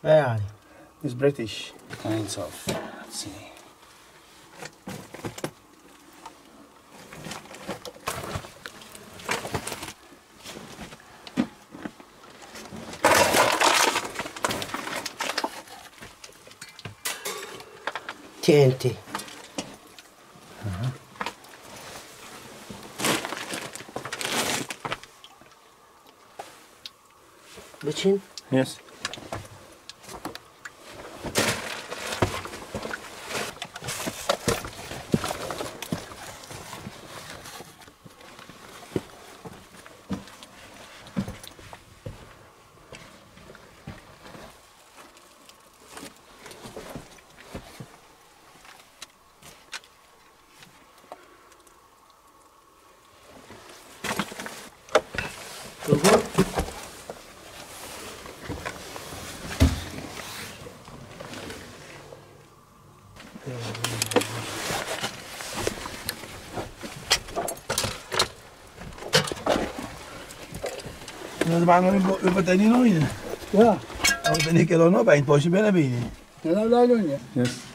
Where are they? It's British. Kind of. Let's see. TNT. Uh -huh. Lucin? Yes. Dat is Das een wir über nooit. Ja. Al ben ik er al ein paar Schibäne binnen. Ja, dat is nicht. Yes.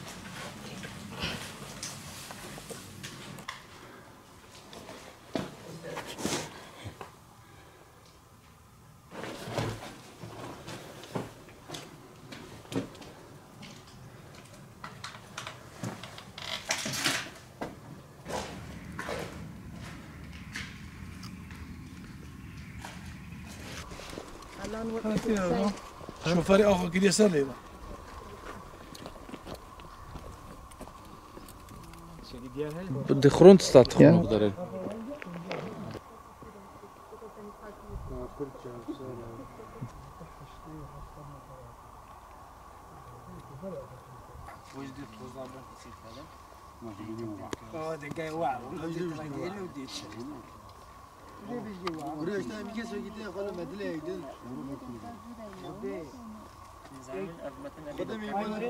شو فريق اخر كده سليمه بدي خرون تستطيع تخرون هذا؟ ما هذا جاي واعر. Oraya işte bir kez gitti yakala medile gitti. Kadem imanı.